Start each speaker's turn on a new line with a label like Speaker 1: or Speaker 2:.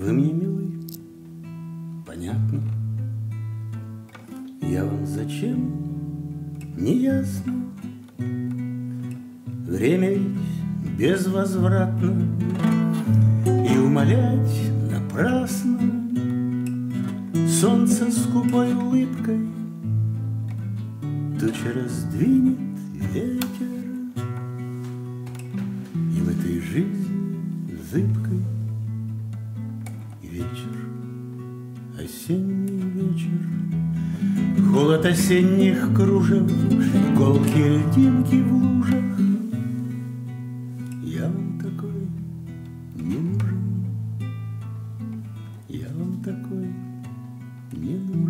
Speaker 1: Вы мне милый, понятно. Я вам зачем, не ясно. Время ведь безвозвратно, И умолять напрасно. Солнце скупой улыбкой Туча раздвинет ветер. И в этой жизни зыбкой осенний вечер. Холод осенних кружев голки льдинки в лужах. Я вам такой не нужен. Я вам такой не нужен.